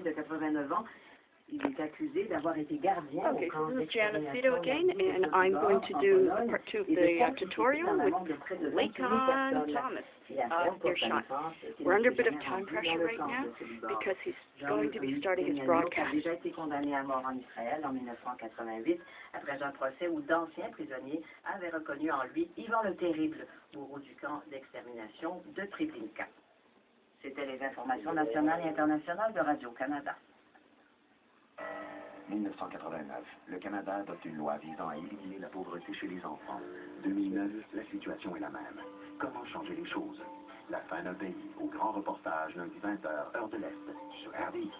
âgé de 89 ans. Il est accusé d'avoir été gardien Okay, au this is Janice d'extermination Vito again, and de I'm going to do part two of the uh, tutorial with amont de près de 28 Lakon. Thomas. Uh, naissance, c'est we're under a bit of time pressure right now because he's going to be starting his a broadcast. déjà été condamné à mort en Israël en 1988 après un procès où d'anciens prisonniers avaient reconnu en lui Ivan le Terrible, bourreau du camp d'extermination de Treblinka. C'était les informations nationales et internationales de Radio-Canada. 1989, le Canada adopte une loi visant à éliminer la pauvreté chez les enfants. 2009, la situation est la même. Comment changer les choses? La fin d'un pays, au grand reportage, lundi 20h, heure de l'Est, sur RDI.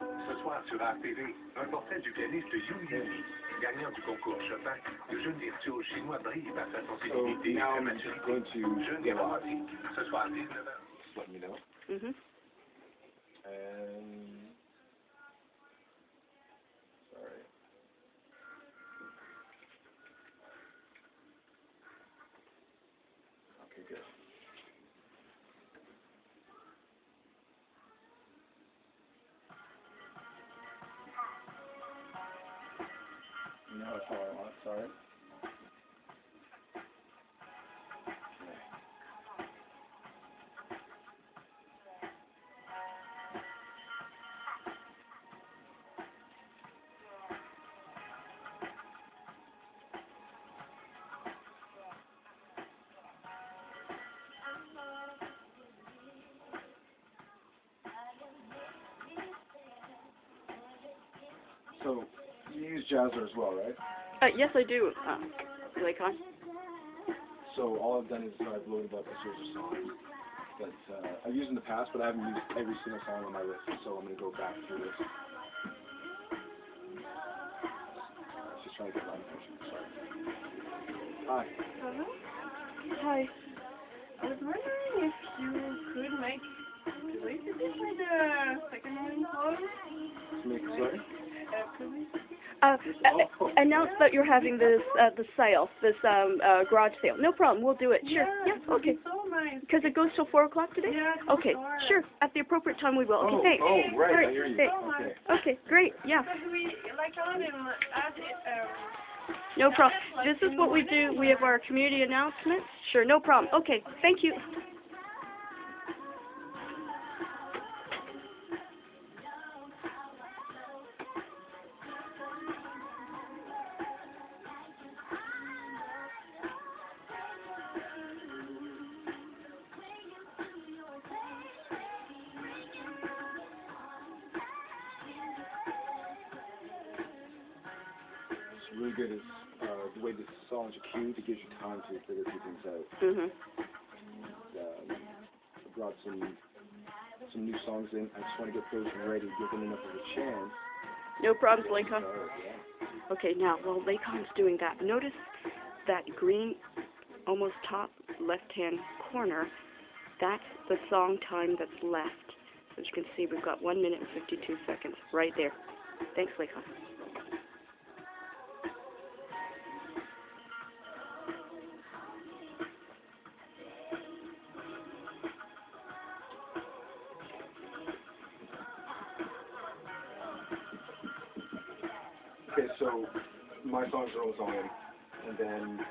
Ce soir sur RTV, un portrait du pianiste Yu Yili. Gagnant du concours Chopin, le jeune virtuose chinois brille par sa sensibilité et sa maturité. Jeune et romantique. Ce soir, 19h. let me know. hmm So you use Jazler as well, right? Uh, yes, I do, uh, Lakon. So all I've done is I've loaded up a series of songs that uh, I've used in the past, but I haven't used every single song on my list. So I'm going to go back through this. Uh, just trying to get line attention. Sorry. Hi. Hello? Hi. I was wondering if you could make related this with the second one call? Make sorry. Uh, publicity? Uh, announce that you're having this, uh, the sale, this, um, uh, garage sale. No problem, we'll do it. Sure. Yeah, Yeah, okay. So nice. Because it goes till four o'clock today? Yeah, Okay, sure. sure. At the appropriate time we will. Okay, oh, thanks. oh, right. I Great, hear you. thanks. Okay. Okay, great, yeah. Because we, like, on him, add it, um, No problem. This is what we do. We have our community announcements. Sure, no problem. Okay, thank you. Really good is uh, the way the songs are queued. It gives you time to figure a few things out. Mhm. Um, I brought some some new songs in. I just want to get those ready, give them enough of a chance. No problems, start, yeah. Okay, now while Lakon's doing that, notice that green, almost top left-hand corner. That's the song time that's left. As you can see, we've got one minute and 52 seconds right there. Thanks, Lakon. Okay, so my songs are always on, and then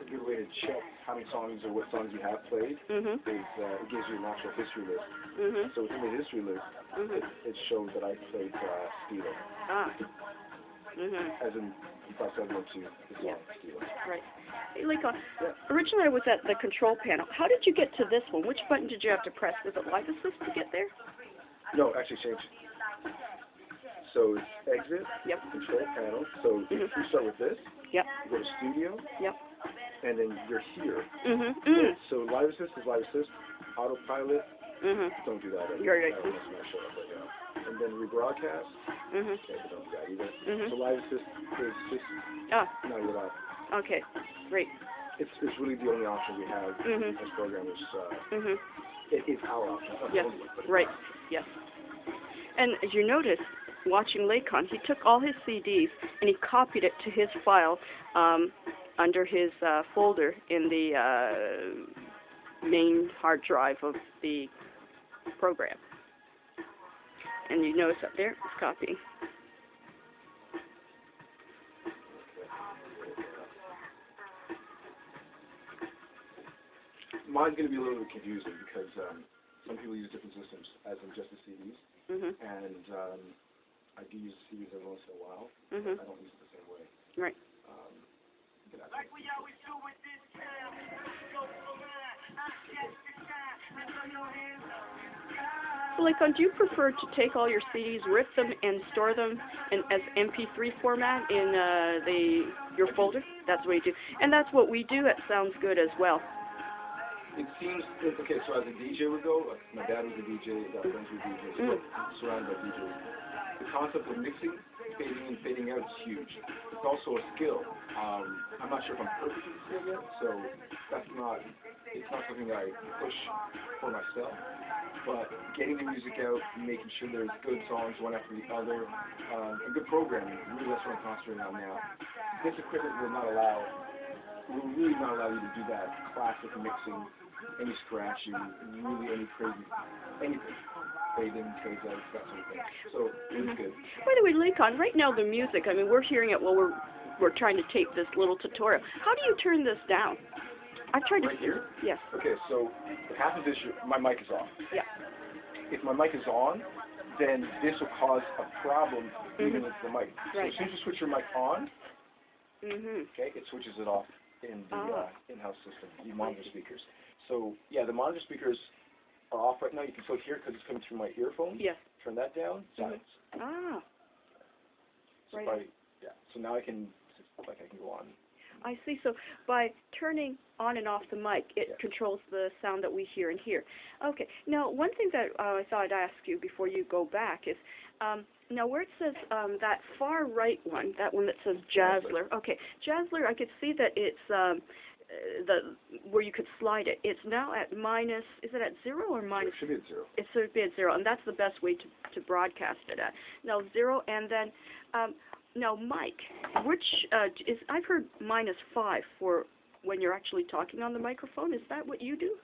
a good way to check how many songs or what songs you have played Mhm. is uh, it gives you an actual history list. Mhm. So within the history list, Mhm. it, it shows that I played uh, Steeler, Ah. Mhm. as in if I said no to the song Yeah. Steeler. Right. Hey, Lakon, originally I was at the control panel. How did you get to this one? Which button did you have to press? Was it Live Assist to get there? No, actually change. So it's exit, Yep. control panel. So Mhm. you start with this, Yep. you go to studio, Yep. and then you're here. Mhm. Mm. So live assist is live assist. Autopilot, Mhm. don't do that. You're right. I don't know if it's gonna show up, but yeah. And then rebroadcast, Mhm. okay, but don't do that either. Mhm. So live assist is just Ah. not your live. Okay. Great. It's it's really the only option we have Mhm. as programmers. Uh, Mhm. it is our option. Yes. only it's Right. Yes. And as you notice, watching Lakon, he took all his CDs and he copied it to his file um, under his uh, folder in the uh, main hard drive of the program. And you notice up there, it's copying. Mine's going to be a little bit confusing because um, some people use different systems, as in just the CDs, Mhm. and um, I do use the CDs every once in a while. Mhm. I don't use it the same way. Right. Um, but that's Like, do you prefer to take all your CDs, rip them, and store them in as MP3 format in uh, the your folder? That's what you do, and that's what we do at Sounds Good as well. It seems okay. So as a DJ would go, like my dad was a DJ, got friends with DJs, Mm. surrounded by DJs. The concept of mixing, fading in, fading out is huge. It's also a skill. Um, I'm not sure if I'm perfectly skilled yet, so that's not. It's not something I push for myself. But getting the music out, making sure there's good songs one after the other, um, and good programming. Really, that's what I'm concentrating on now. This equipment will not allow will really not allow you to do that classic mixing, any scratching, really any crazy, anything. Fade in, fade out, that sort of thing. So it's good. By the way, Lakon, right now the music, I mean, we're hearing it while we're we're trying to tape this little tutorial. How do you turn this down? I've tried to. Right here? Yes. Okay, so half of this, my mic is off. Yeah. If my mic is on, then this will cause a problem even Mhm. with the mic. Right. So as soon as you switch your mic on, Mhm. okay, it switches it off in the Ah. uh, in-house system, the monitor speakers. So yeah, the monitor speakers are off right now. You can still hear it because it's coming through my earphone. Yes. Turn that down. Silence. Ah, So Right. I, yeah. So now I can like I can go on. I see. So by turning on and off the mic, it Yeah. controls the sound that we hear and hear. Okay. Now, one thing that uh, I thought I'd ask you before you go back is, um, now where it says um, that far right one, that one that says Jazler. Okay, Jazler. I could see that it's um, the where you could slide it. It's now at minus. Is it at zero or minus? It should be at zero. it should be at zero, and that's the best way to, to broadcast it at. Now zero, and then um, now Mike, which uh, is I've heard minus five for when you're actually talking on the microphone. Is that what you do?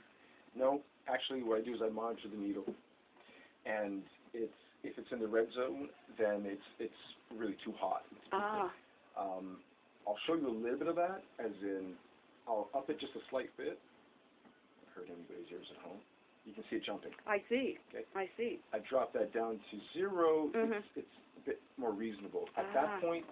No, actually, what I do is I monitor the needle, and it's if it's in the red zone, then it's it's really too hot. Ah, Um, I'll show you a little bit of that, as in I'll up it just a slight bit. Hurt anybody's ears at home. You can see it jumping. I see. Okay. I see. I drop that down to 0 Mhm. It's, it's a bit more reasonable. At Ah. that point,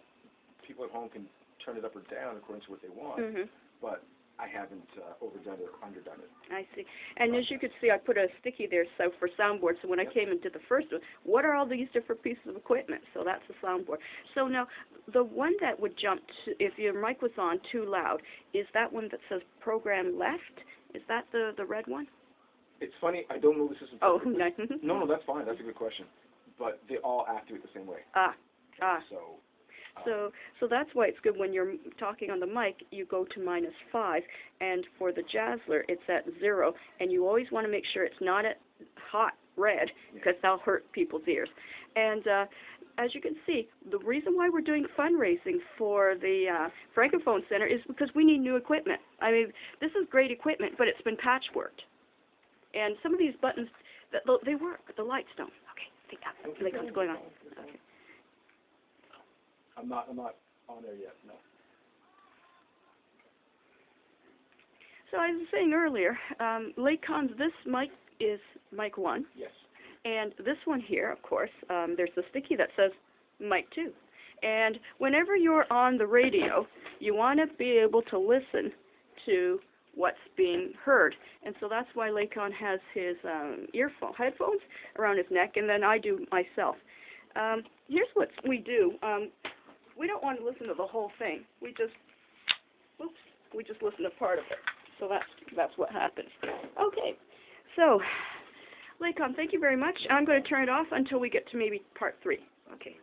people at home can turn it up or down according to what they want. Mhm. But I haven't uh, overdone it or underdone it. I see. And as you can see, I put a sticky there so for soundboard. So when I came into the first one, what are all these different pieces of equipment? So that's the soundboard. So now, the one that would jump to, if your mic was on too loud, is that one that says program left? Is that the the red one? It's funny. I don't know the system. Oh, nice. No, no, that's fine. That's a good question. But they all activate the same way. Ah, ah. So. So, so that's why it's good when you're talking on the mic, you go to minus five, and for the Jazler, it's at zero, and you always want to make sure it's not at hot red, because that'll hurt people's ears. And uh, as you can see, the reason why we're doing fundraising for the uh, Francophone Center is because we need new equipment. I mean, this is great equipment, but it's been patchworked. And some of these buttons, they work, but the lights don't. Okay, think that, like what's going on. Okay. I'm not. I'm not on there yet. No. So I was saying earlier, um, Lacon's this mic is mic one, Yes. and this one here, of course, um, there's the sticky that says mic two. And whenever you're on the radio, you want to be able to listen to what's being heard. And so that's why Lacon has his um, earphone, headphones around his neck, and then I do myself. Um, here's what we do. Um, we don't want to listen to the whole thing. We just, oops, we just listen to part of it. So that's that's what happens. Okay, so Lacon, thank you very much. I'm going to turn it off until we get to maybe part three. Okay.